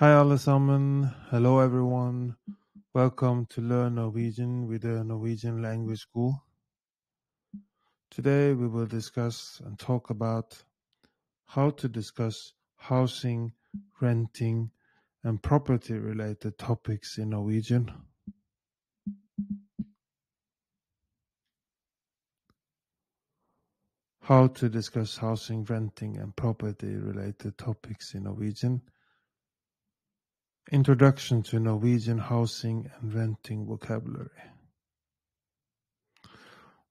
Hi alle sammen. Hello everyone. Welcome to Learn Norwegian with the Norwegian Language School. Today we will discuss and talk about how to discuss housing, renting, and property related topics in Norwegian. How to discuss housing, renting, and property related topics in Norwegian. Introduction to Norwegian housing and renting vocabulary.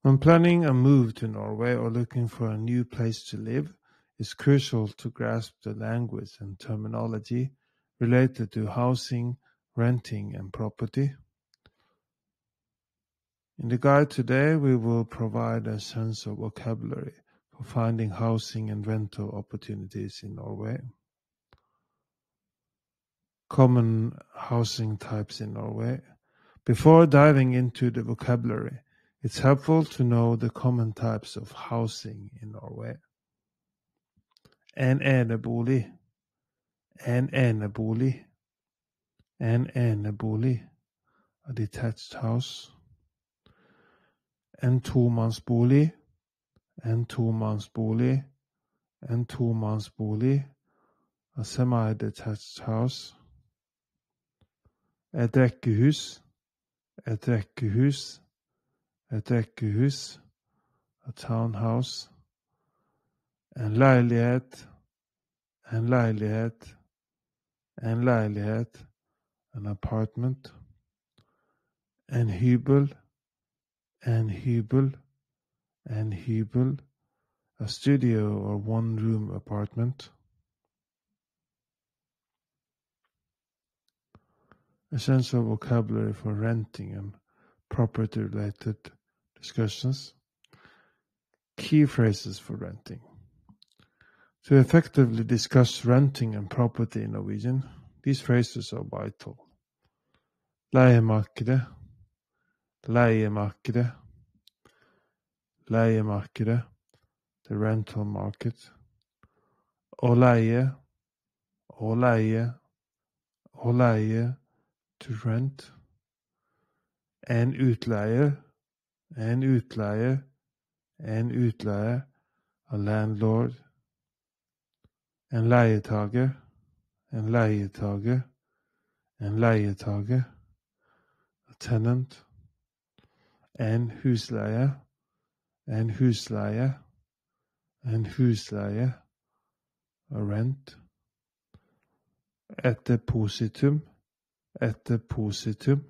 When planning a move to Norway or looking for a new place to live, it's crucial to grasp the language and terminology related to housing, renting, and property. In the guide today, we will provide a sense of vocabulary for finding housing and rental opportunities in Norway. Common housing types in Norway. Before diving into the vocabulary, it's helpful to know the common types of housing in Norway. En enebolig. En enebolig. En enebolig. A detached house. En tomannsbolig. En tomannsbolig. En tomannsbolig. A semi-detached house. Et rekkehus. Et rekkehus. Et rekkehus. A townhouse. En leilighet. En leilighet. En leilighet. An apartment. En hybel. En hybel. En hybel. A studio or one room apartment. Essential vocabulary for renting and property related discussions. Key phrases for renting. To effectively discuss renting and property in Norwegian, these phrases are vital. Leiemarkedet, leiemarkedet, leiemarkedet, the rental market. Å leie, å leie, å leie, to rent. En utleie, en utleie, en utleie, a landlord. En leietager, en leietager, en leietager, a tenant. En husleie, en husleie, en husleie, a rent. Et depositum, et depositum,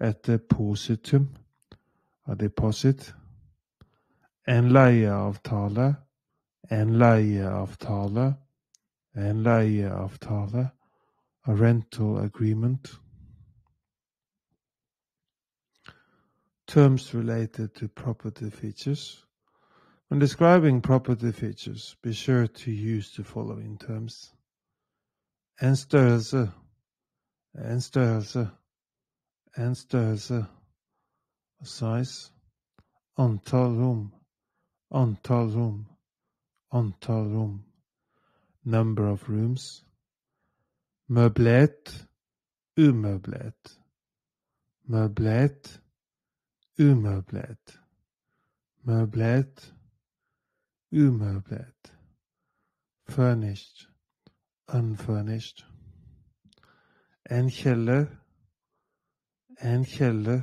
et positum a deposit. En leieavtale, en leieavtale, en leieavtale, a rental agreement. Terms related to property features. When describing property features, be sure to use the following terms. En størrelse, en størrelse, en størrelse, size. Antall rom, antall rom, antall rom. Number of rooms. Møblert, umøblert. Møblert, umøblert. Møblert, umøblert. Furnished, unfurnished. En kjeller, en kjeller,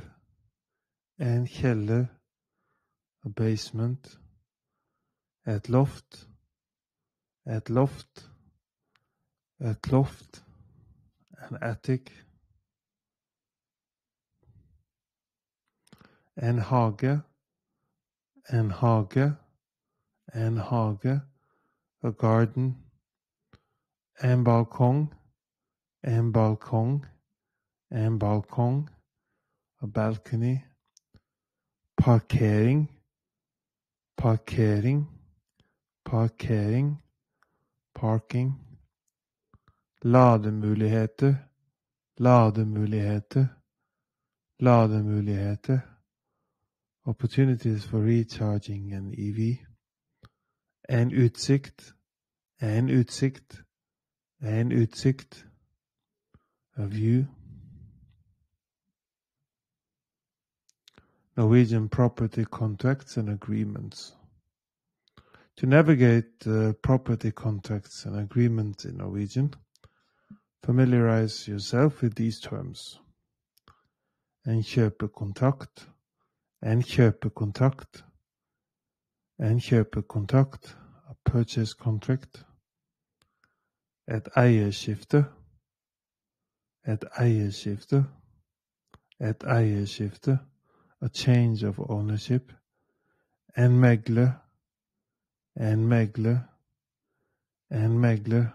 en kjeller. A basement. Et loft, et loft, et loft. An attic. En hage, en hage, en hage. A garden. En balkong, en balkong, en balkong. A balcony. Parkering, parkering, parkering. Parking. Lademuligheter, lademuligheter, lademuligheter. Opportunities for recharging an EV. En utsikt, en utsikt, en utsikt. A view. Norwegian property contracts and agreements. To navigate uh, property contracts and agreements in Norwegian, familiarize yourself with these terms. Kjøpekontrakt, en kjøpekontrakt, a purchase contract. Et eierskifte, et eierskifte, et eierskifte, a change of ownership. En megler, en megler, en megler,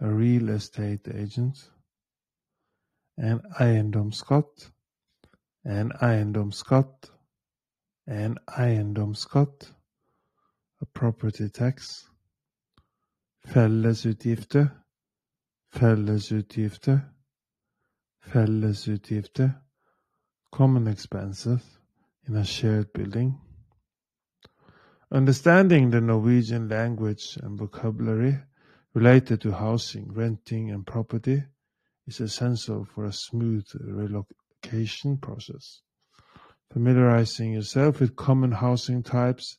a real estate agent. En eiendomsskatt, en eiendomsskatt, en eiendomsskatt, a property tax. Fellesutgifter, fellesutgifter, fellesutgifter, common expenses in a shared building. Understanding the Norwegian language and vocabulary related to housing, renting, and property is essential for a smooth relocation process. Familiarizing yourself with common housing types,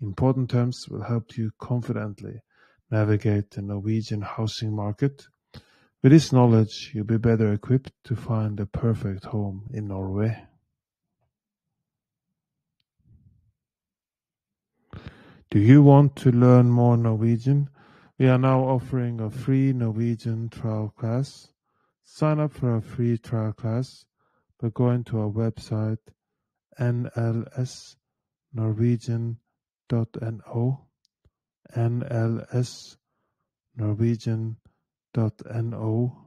important terms will help you confidently navigate the Norwegian housing market. With this knowledge, you'll be better equipped to find the perfect home in Norway. Do you want to learn more Norwegian? We are now offering a free Norwegian trial class. Sign up for a free trial class by going to our website nlsnorwegian.no nlsnorwegian.no dot no